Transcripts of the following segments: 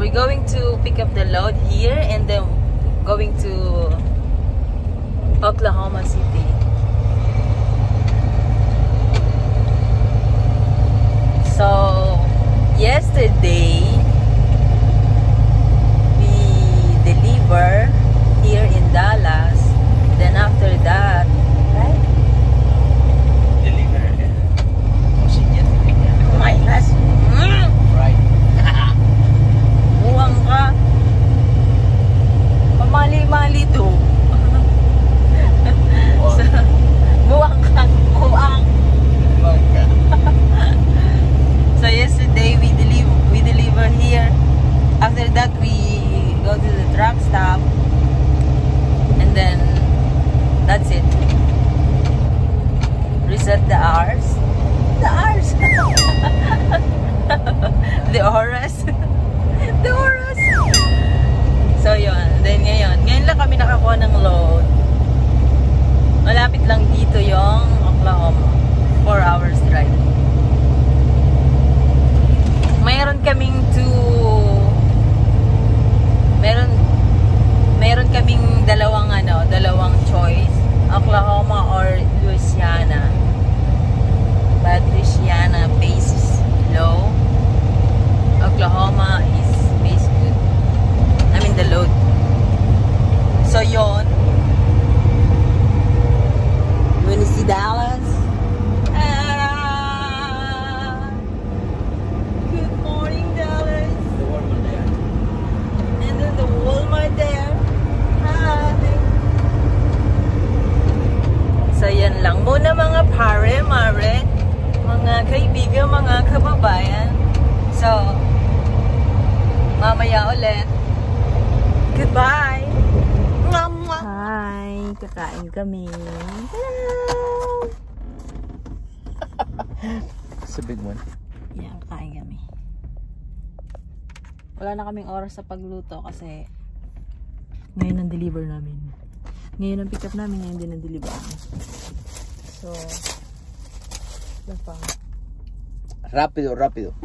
we're going to pick up the load here and then going to Oklahoma City. So yesterday we deliver here in Dallas. Then after that, stop. And then that's it. Reset the hours. The hours. the horas. the horas. So yun. Then ngayon. Ngayon lang kami nakakuha ng load. Malapit lang dito yung Oklahoma. 4 hours drive mayroon kaming two meron meron kaming dalawang ano, dalawang choice, Oklahoma or Louisiana. But Louisiana pays low. Oklahoma is pays good. I mean the load. So yon. You wanna see Dallas? Ah. Good morning, Dallas. The warmer there. And then the Walmart there. Hi. So, yan lang muna mga pare, mare, mga kaibigan, mga kababayan. So, mamaya ulit. Goodbye! Hi! Kakain kami. It's a big one. Yan, kain kami. Wala na kaming oras sa pagluto kasi ngayon ang deliver namin. Ngayon ang pick up namin, ngayon din ang deliver namin. So, pa. Rápido, rápido.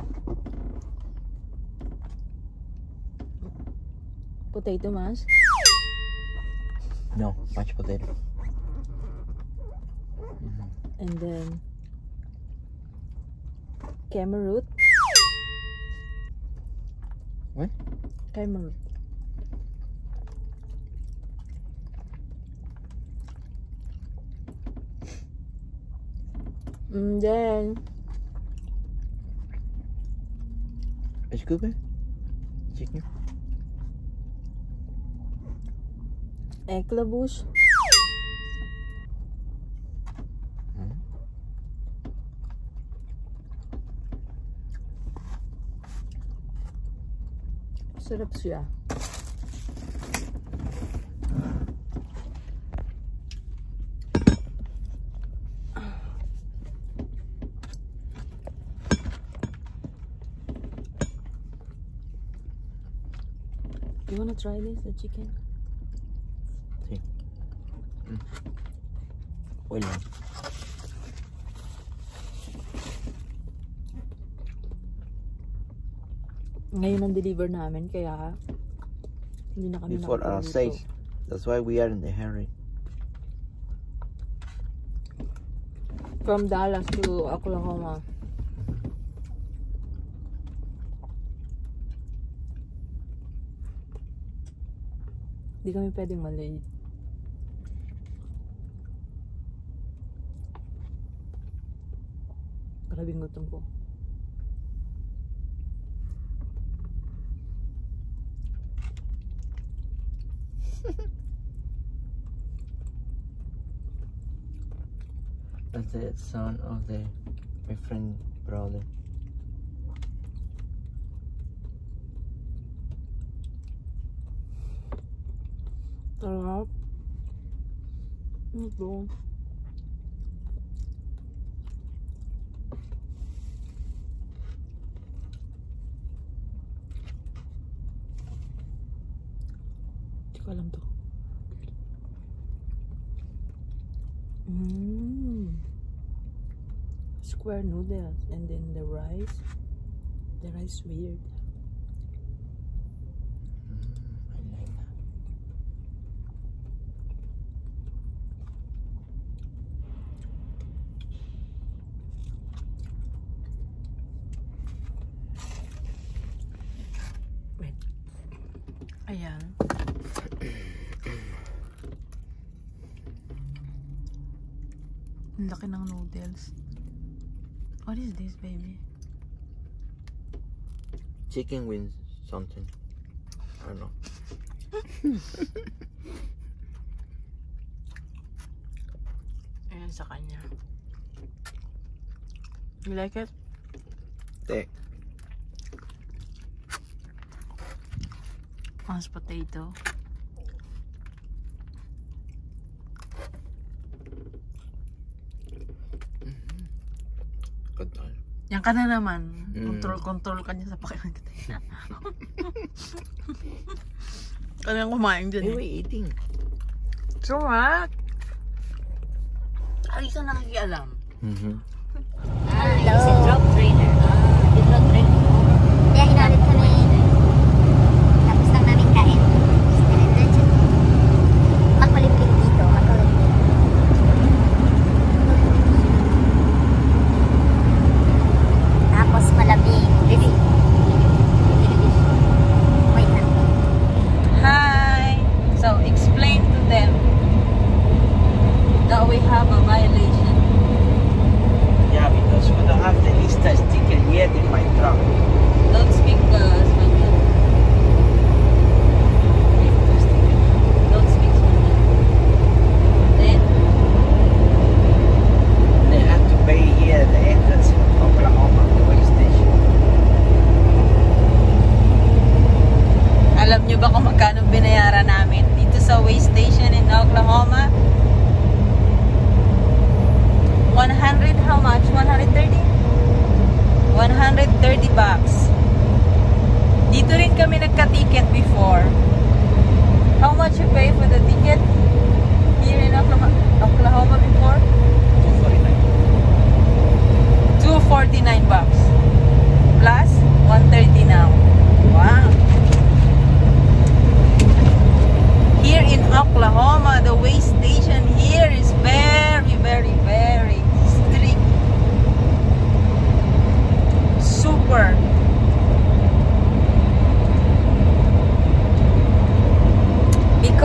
Potato mash. No, mashed potato. Mm-hmm. And then, camel root. What? Camel root. And mm, then, It's good, man. Chicken. Hmm. Sarap siya. You wanna try this, the chicken? Oil lang. Ngayon ang deliver namin, kaya hindi na kami Before uh, nakapagluto. 6. That's why we are in the hurry. From Dallas to Oklahoma. Hindi kami pwedeng malate. Grabing gutom ko. That's the son of the my friend brother. Sarap. Ito. Mmm. Square noodles and then the rice. The rice weird. I like that. Ayan. Ang laki ng noodles. What is this, baby? Chicken wings something. I don't know. Ayan sa kanya. You like it? Te. Mashed potato. Yan ka na naman. Mm. Control-control ka niya sa pakilang kita. Kanyang kumain dyan. Eh. eating. Sumak! Ay, ka nakikialam. Mm-hmm. Ah, it's a drop trailer. Ah, the drop trailer. Kaya hinanap kami.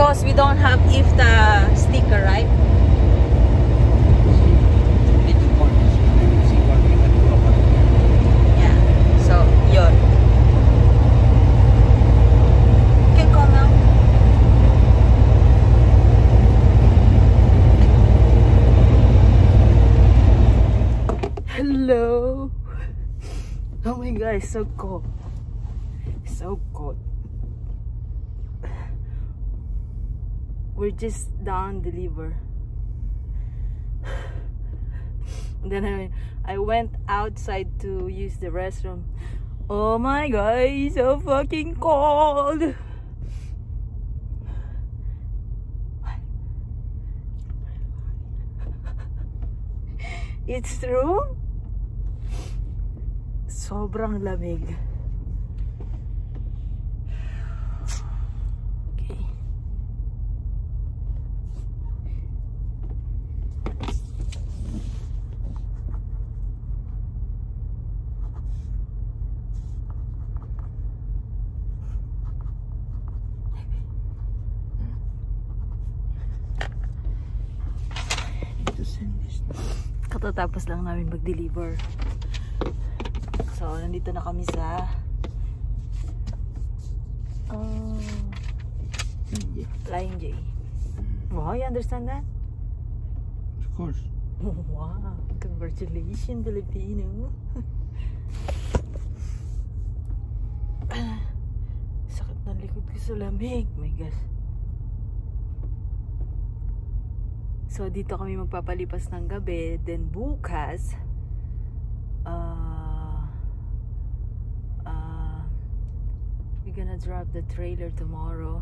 because we don't have if the sticker, right? Yeah, so yun. You can call now. Hello. Oh my god, it's so cool. So cool. We're just done deliver. then I, I went outside to use the restroom. Oh my god, it's so fucking cold. It's true? Sobrang lamig. Katatapos lang namin mag-deliver. So, nandito na kami sa uh, Yeah. Flying J. Wow, you understand that? Of course. Wow, congratulations, Filipino. Sakit ng likod ko sa lamig. My gosh. So, dito kami magpapalipas ng gabi. Then, bukas, uh, uh, we're gonna drop the trailer tomorrow.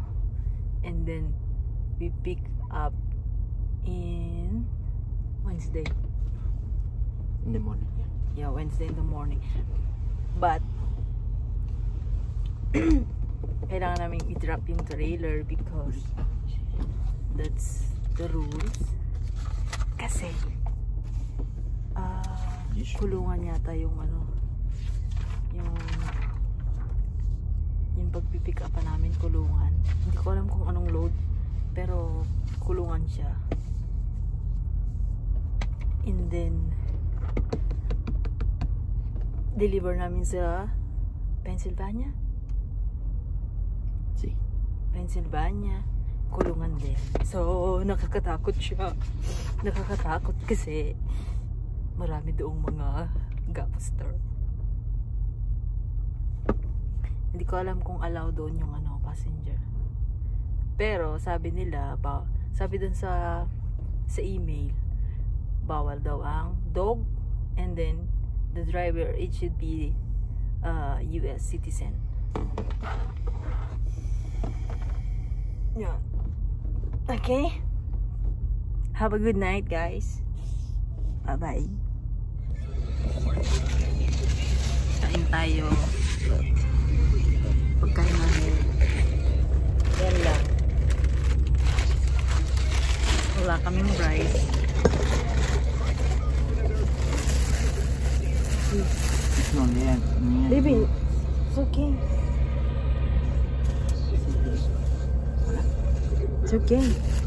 And then, we pick up in Wednesday. In the morning. Yeah. Yeah, Wednesday in the morning. But, kailangan namin i-drop yung trailer because that's the rules. Kasi, ah, kulungan yata yung ano, yung yung pagpipick up namin kulungan. Hindi ko alam kung anong load, pero kulungan siya. And then, deliver namin sa Pennsylvania. Si. Pennsylvania, kulungan din. So, nakakatakot siya. Nakakatakot kasi marami doong mga gangster. Hindi ko alam kung allow doon yung ano, passenger. Pero, sabi nila, ba, sabi dun sa sa email, bawal daw ang dog and then the driver, it should be uh, US citizen. Yeah. Okay. Have a good night, guys. Bye-bye. Kain tayo. Pagkain namin. Yan lang. Wala kaming rice. It's not yet. Baby, it's okay. It's okay.